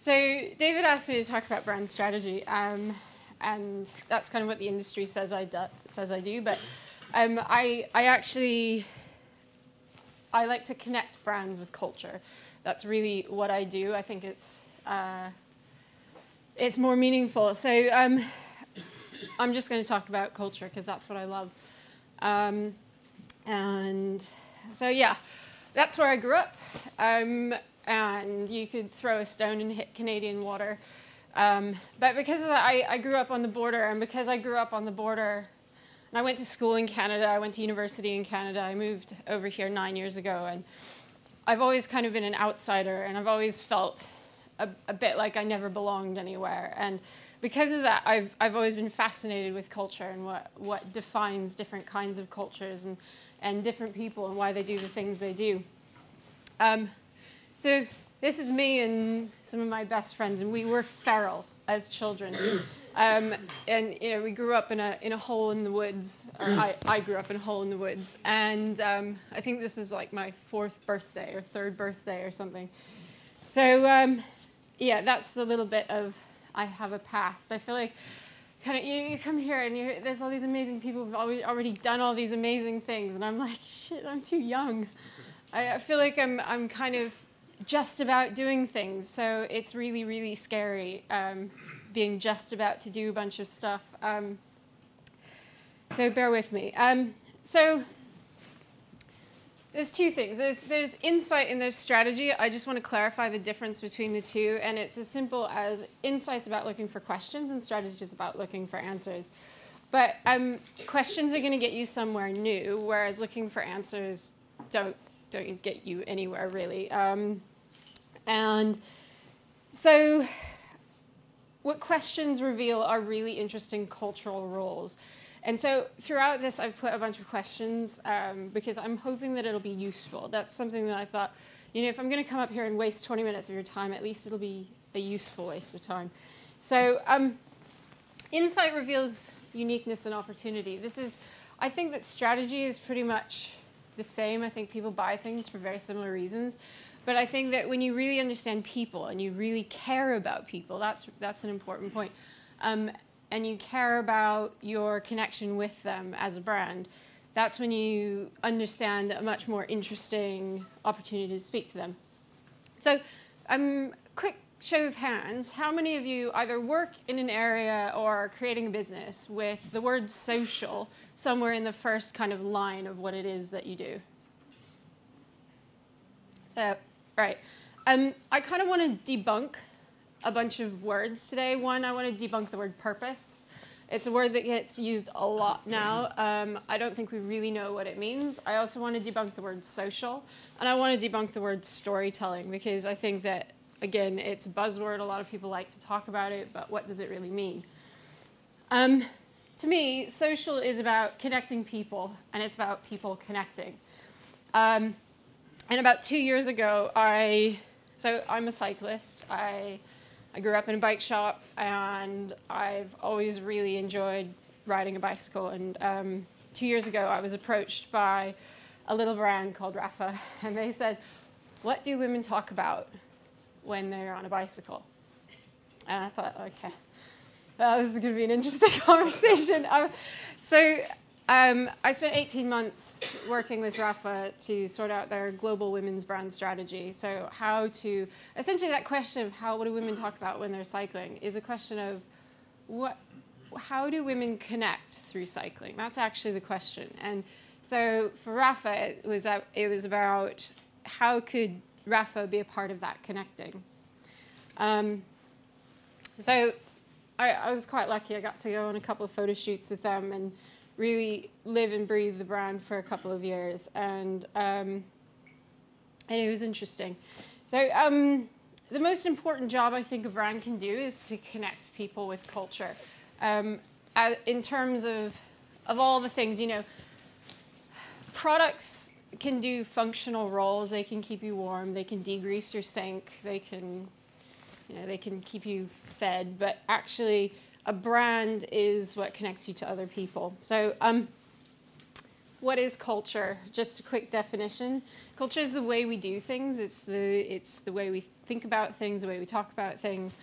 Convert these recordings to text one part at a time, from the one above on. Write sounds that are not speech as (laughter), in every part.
So David asked me to talk about brand strategy, um, and that's kind of what the industry says I do, says I do. But um, I I actually I like to connect brands with culture. That's really what I do. I think it's uh, it's more meaningful. So um, I'm just going to talk about culture because that's what I love. Um, and so yeah, that's where I grew up. Um, and you could throw a stone and hit Canadian water. Um, but because of that, I, I grew up on the border, and because I grew up on the border, and I went to school in Canada, I went to university in Canada, I moved over here nine years ago, and I've always kind of been an outsider, and I've always felt a, a bit like I never belonged anywhere. And because of that, I've, I've always been fascinated with culture and what, what defines different kinds of cultures and, and different people and why they do the things they do. Um, so this is me and some of my best friends, and we were feral as children. Um, and you know, we grew up in a in a hole in the woods. I, I grew up in a hole in the woods, and um, I think this was like my fourth birthday or third birthday or something. So um, yeah, that's the little bit of I have a past. I feel like kind of you, you come here and there's all these amazing people who've always, already done all these amazing things, and I'm like, shit, I'm too young. I, I feel like I'm I'm kind of just about doing things, so it's really really scary um, being just about to do a bunch of stuff. Um, so bear with me. Um, so there's two things. There's, there's insight and there's strategy. I just want to clarify the difference between the two. And it's as simple as insight's about looking for questions and strategy is about looking for answers. But um, questions are going to get you somewhere new, whereas looking for answers don't, don't get you anywhere really. Um, and so what questions reveal are really interesting cultural roles. And so throughout this, I've put a bunch of questions um, because I'm hoping that it'll be useful. That's something that I thought, you know, if I'm going to come up here and waste 20 minutes of your time, at least it'll be a useful waste of time. So um, insight reveals uniqueness and opportunity. This is, I think that strategy is pretty much the same. I think people buy things for very similar reasons. But I think that when you really understand people and you really care about people, that's, that's an important point. Um, and you care about your connection with them as a brand, that's when you understand a much more interesting opportunity to speak to them. So, um, quick show of hands, how many of you either work in an area or are creating a business with the word social somewhere in the first kind of line of what it is that you do? So, right. Um, I kind of want to debunk a bunch of words today. One, I want to debunk the word purpose. It's a word that gets used a lot now. Um, I don't think we really know what it means. I also want to debunk the word social, and I want to debunk the word storytelling because I think that, again, it's a buzzword. A lot of people like to talk about it, but what does it really mean? Um, to me, social is about connecting people, and it's about people connecting. Um, and about two years ago, I, so I'm a cyclist. I I grew up in a bike shop, and I've always really enjoyed riding a bicycle. And um, two years ago, I was approached by a little brand called Rapha, (laughs) and they said, "What do women talk about when they're on a bicycle?" And I thought, okay, well, this is going to be an interesting (laughs) conversation. Um, so um, I spent 18 months working with Rapha to sort out their global women's brand strategy. So how to, essentially that question of how, what do women talk about when they're cycling is a question of what, how do women connect through cycling? That's actually the question. And so for Rapha, it was, it was about how could Rapha be a part of that connecting? Um, so I, I was quite lucky. I got to go on a couple of photo shoots with them and really live and breathe the brand for a couple of years, and um, and it was interesting. So um, the most important job I think a brand can do is to connect people with culture. Um, in terms of of all the things, you know, products can do functional roles. They can keep you warm. They can degrease your sink. They can, you know, they can keep you fed. But actually, a brand is what connects you to other people. So, um, what is culture? Just a quick definition. Culture is the way we do things. It's the it's the way we think about things, the way we talk about things.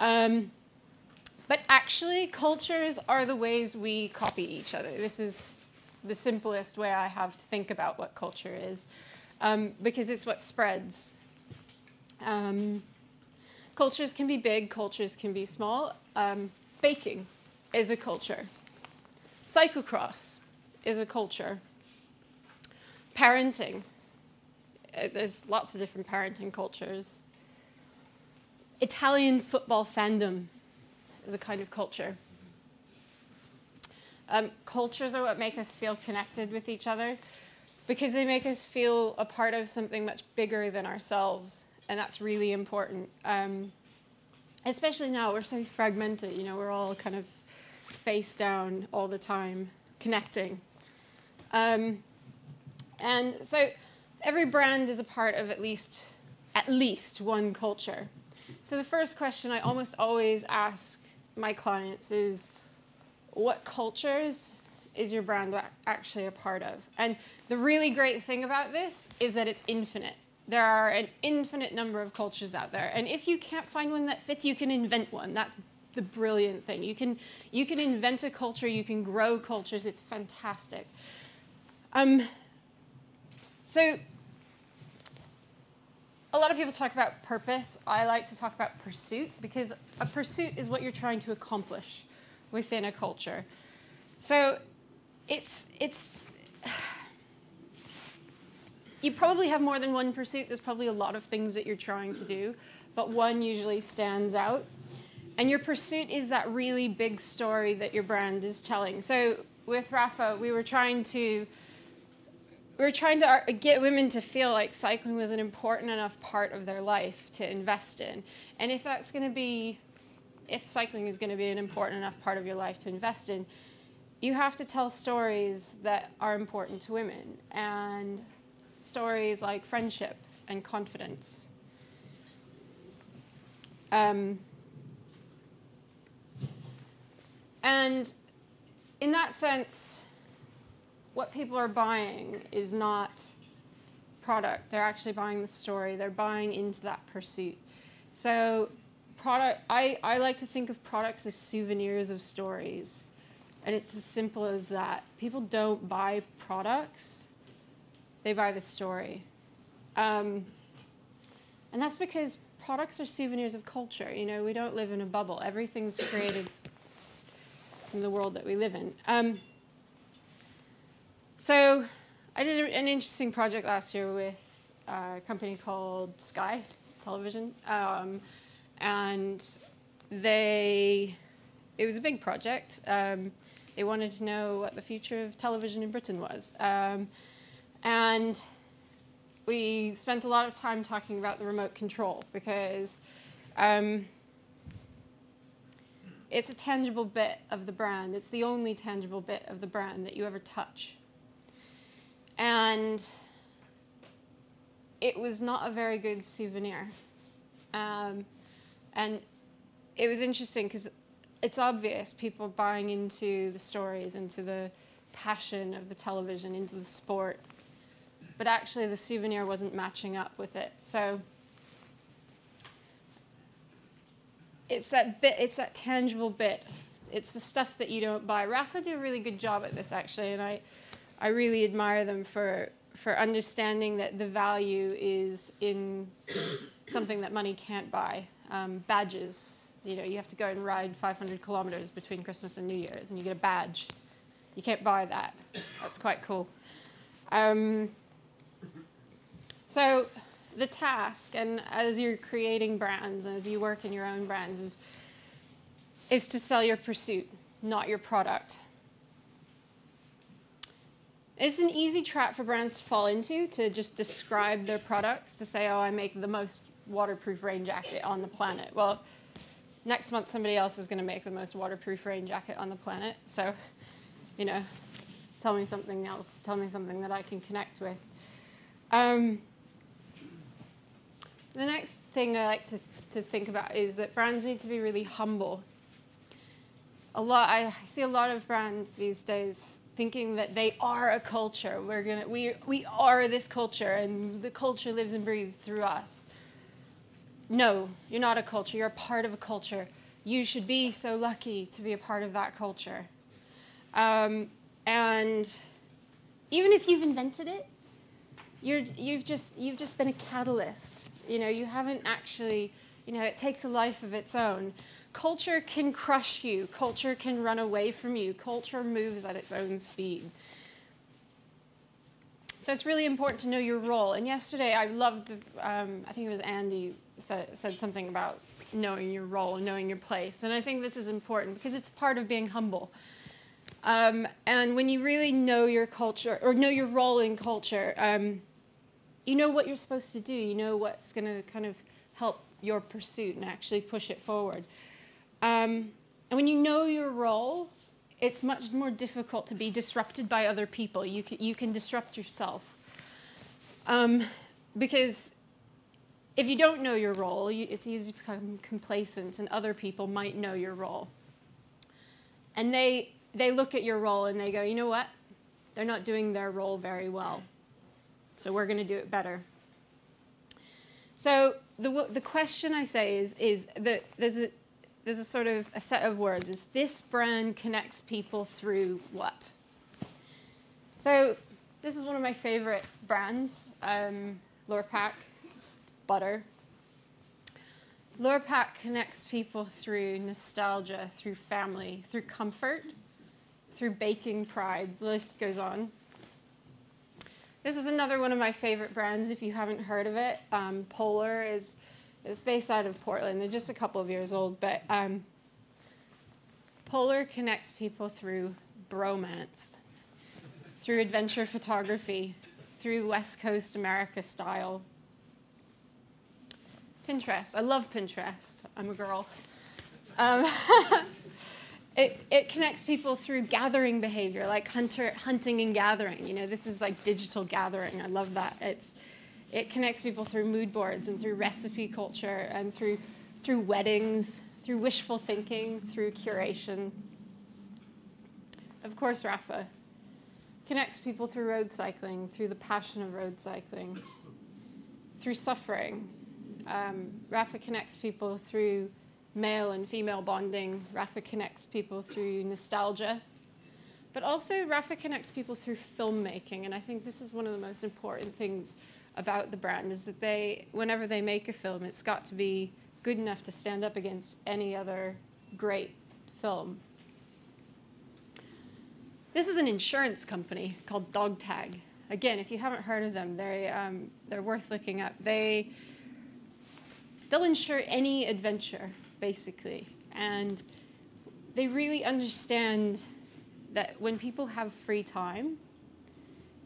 Um, but actually, cultures are the ways we copy each other. This is the simplest way I have to think about what culture is, um, because it's what spreads. Um, cultures can be big, cultures can be small. Um, baking is a culture. Cyclocross is a culture. Parenting, uh, there's lots of different parenting cultures. Italian football fandom is a kind of culture. Um, cultures are what make us feel connected with each other because they make us feel a part of something much bigger than ourselves, and that's really important. Um, especially now, we're so fragmented. You know, we're all kind of face down all the time, connecting. Um, and so, every brand is a part of at least at least one culture. So the first question I almost always ask my clients is what cultures is your brand actually a part of? And the really great thing about this is that it's infinite. There are an infinite number of cultures out there. And if you can't find one that fits, you can invent one. That's the brilliant thing. You can, you can invent a culture, you can grow cultures. It's fantastic. Um, so a lot of people talk about purpose. I like to talk about pursuit because a pursuit is what you're trying to accomplish within a culture. So it's it's you probably have more than one pursuit. There's probably a lot of things that you're trying to do, but one usually stands out. And your pursuit is that really big story that your brand is telling. So with Rapha, we were trying to we were trying to get women to feel like cycling was an important enough part of their life to invest in. And if that's going to be, if cycling is going to be an important enough part of your life to invest in, you have to tell stories that are important to women and stories like friendship and confidence. Um, and in that sense, what people are buying is not product. They're actually buying the story. They're buying into that pursuit. So product I, I like to think of products as souvenirs of stories. And it's as simple as that. People don't buy products, they buy the story. Um, and that's because products are souvenirs of culture. You know, we don't live in a bubble. Everything's created in the world that we live in. Um, so I did an interesting project last year with a company called Sky Television, um, and they it was a big project. Um, they wanted to know what the future of television in Britain was, um, and we spent a lot of time talking about the remote control because um, it's a tangible bit of the brand. It's the only tangible bit of the brand that you ever touch. And it was not a very good souvenir. Um, and it was interesting because it's obvious people buying into the stories, into the passion of the television, into the sport. But actually, the souvenir wasn't matching up with it. So it's that bit, it's that tangible bit. It's the stuff that you don't buy. Rapha did a really good job at this, actually, and I, I really admire them for for understanding that the value is in something that money can't buy. Um, badges, you know, you have to go and ride 500 kilometers between Christmas and New Year's, and you get a badge. You can't buy that. That's quite cool. Um, so the task, and as you're creating brands, and as you work in your own brands, is, is to sell your pursuit, not your product. It's an easy trap for brands to fall into to just describe their products to say, oh, I make the most waterproof rain jacket on the planet. Well, next month somebody else is going to make the most waterproof rain jacket on the planet. So, you know, tell me something else. Tell me something that I can connect with. Um, the next thing I like to, to think about is that brands need to be really humble. a lot. I see a lot of brands these days thinking that they are a culture. We're gonna we we are this culture, and the culture lives and breathes through us. No, you're not a culture. You're a part of a culture. You should be so lucky to be a part of that culture. Um, and even if you've invented it, you're, you've, just, you've just been a catalyst. You know, you haven't actually, you know, it takes a life of its own. Culture can crush you. Culture can run away from you. Culture moves at its own speed. So it's really important to know your role. And yesterday, I loved, the, um, I think it was Andy said, said something about knowing your role and knowing your place. And I think this is important because it's part of being humble. Um, and when you really know your culture or know your role in culture, um, you know what you're supposed to do. You know what's going to kind of help your pursuit and actually push it forward. Um, and when you know your role, it's much more difficult to be disrupted by other people. You can, you can disrupt yourself. Um, because if you don't know your role, you, it's easy to become complacent, and other people might know your role. And they, they look at your role and they go, you know what? They're not doing their role very well. So we're going to do it better. So the, the question I say is, is that there's a, there's a sort of a set of words. Is this brand connects people through what? So this is one of my favorite brands, um, Lurpak butter. Lurpak connects people through nostalgia, through family, through comfort, through baking pride. The list goes on. This is another one of my favorite brands if you haven't heard of it. Um, Poler is, is based out of Portland. They're just a couple of years old, but um, Poler connects people through bromance, through adventure photography, through West Coast America style. Pinterest. I love Pinterest. I'm a girl. Um, (laughs) it, it connects people through gathering behavior, like hunter, hunting and gathering. You know, this is like digital gathering. I love that. It's, it connects people through mood boards and through recipe culture and through, through weddings, through wishful thinking, through curation. Of course, Rapha connects people through road cycling, through the passion of road cycling, through suffering, um, Rapha connects people through male and female bonding. Rapha connects people through nostalgia. But also, Rapha connects people through filmmaking. And I think this is one of the most important things about the brand is that they, whenever they make a film, it's got to be good enough to stand up against any other great film. This is an insurance company called Dog Tag. Again, if you haven't heard of them, they, um, they're worth looking up. They they'll insure any adventure, basically. And they really understand that when people have free time,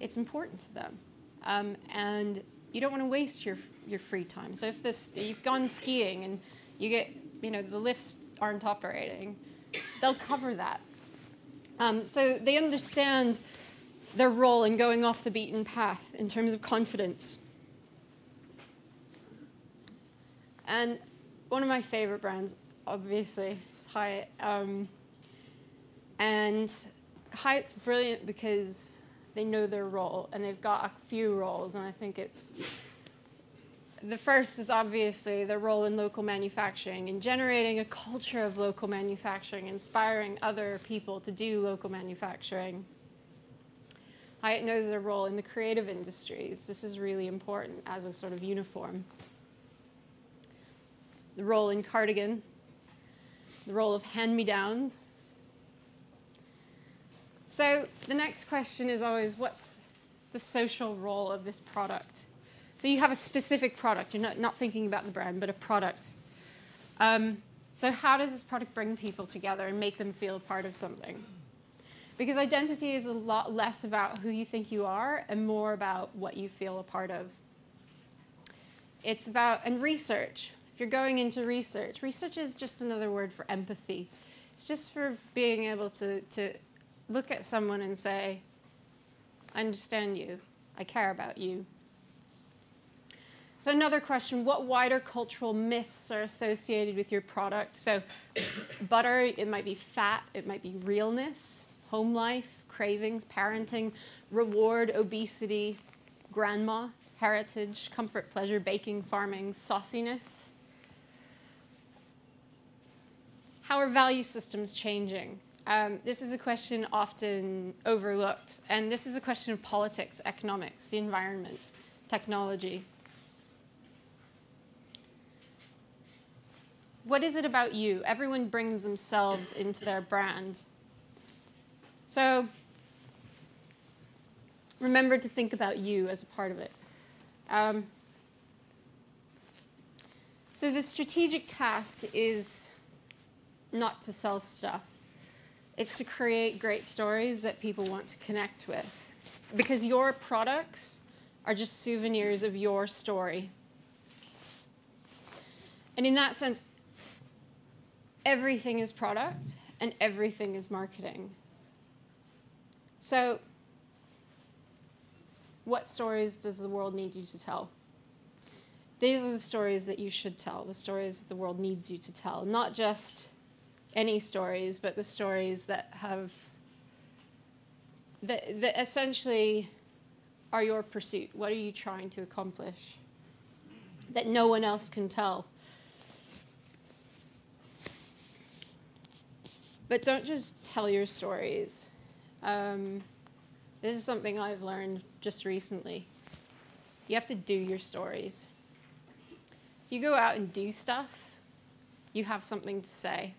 it's important to them. Um, and you don't want to waste your, your free time. So if this, you've gone skiing and you get, you know, the lifts aren't operating, they'll cover that. Um, so they understand their role in going off the beaten path in terms of confidence. And one of my favorite brands, obviously, is Hiut. Um, and Hiut's brilliant because they know their role and they've got a few roles. And I think it's the first is obviously their role in local manufacturing and generating a culture of local manufacturing, inspiring other people to do local manufacturing. Hiut knows their role in the creative industries. This is really important as a sort of uniform the role in Cardigan, the role of hand-me-downs. So the next question is always, what's the social role of this product? So you have a specific product. You're not, not thinking about the brand, but a product. Um, so how does this product bring people together and make them feel part of something? Because identity is a lot less about who you think you are and more about what you feel a part of. It's about, and research. If you're going into research, research is just another word for empathy. It's just for being able to, to look at someone and say, I understand you, I care about you. So another question, what wider cultural myths are associated with your product? So (coughs) butter, it might be fat, it might be realness, home life, cravings, parenting, reward, obesity, grandma, heritage, comfort, pleasure, baking, farming, sauciness. How are value systems changing? Um, this is a question often overlooked, and this is a question of politics, economics, the environment, technology. What is it about you? Everyone brings themselves into their brand. So remember to think about you as a part of it. Um, so the strategic task is not to sell stuff. It's to create great stories that people want to connect with. Because your products are just souvenirs of your story. And in that sense, everything is product and everything is marketing. So, what stories does the world need you to tell? These are the stories that you should tell, the stories that the world needs you to tell, not just any stories, but the stories that have that, that essentially are your pursuit. What are you trying to accomplish that no one else can tell? But don't just tell your stories. Um, this is something I've learned just recently. You have to do your stories. You go out and do stuff, you have something to say.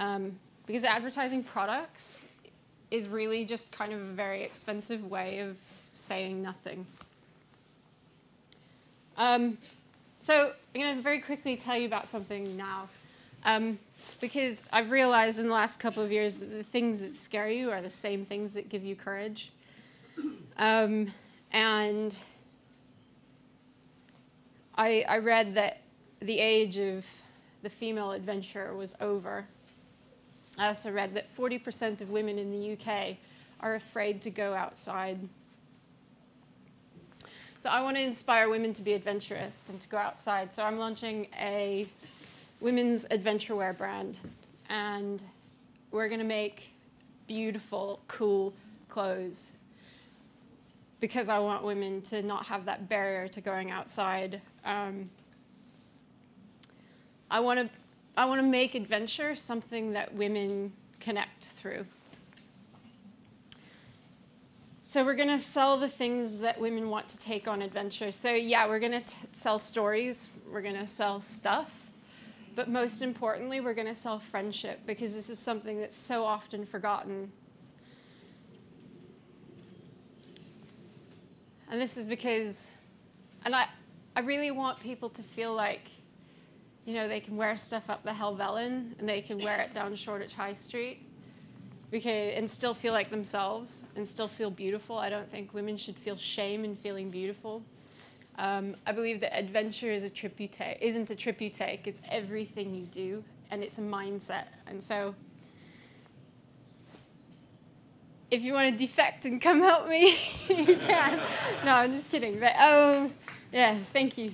Um, because advertising products is really just kind of a very expensive way of saying nothing. Um, so I'm going to very quickly tell you about something now. Um, because I've realized in the last couple of years that the things that scare you are the same things that give you courage. Um, and I, I read that the age of the female adventurer was over. I also read that 40% of women in the UK are afraid to go outside. So I want to inspire women to be adventurous and to go outside. So I'm launching a women's adventure wear brand. And we're going to make beautiful, cool clothes because I want women to not have that barrier to going outside. Um, I want to I want to make adventure something that women connect through. So we're going to sell the things that women want to take on adventure. So yeah, we're going to sell stories. We're going to sell stuff. But most importantly, we're going to sell friendship because this is something that's so often forgotten. And this is because, and I, I really want people to feel like you know, they can wear stuff up the Helvellyn and they can wear it down Shoreditch High Street because, and still feel like themselves and still feel beautiful. I don't think women should feel shame in feeling beautiful. Um, I believe that adventure is a trip you take, isn't a trip you take, it's everything you do, and it's a mindset. And so, if you want to defect and come help me, (laughs) you can. No, I'm just kidding. But, um, yeah, thank you.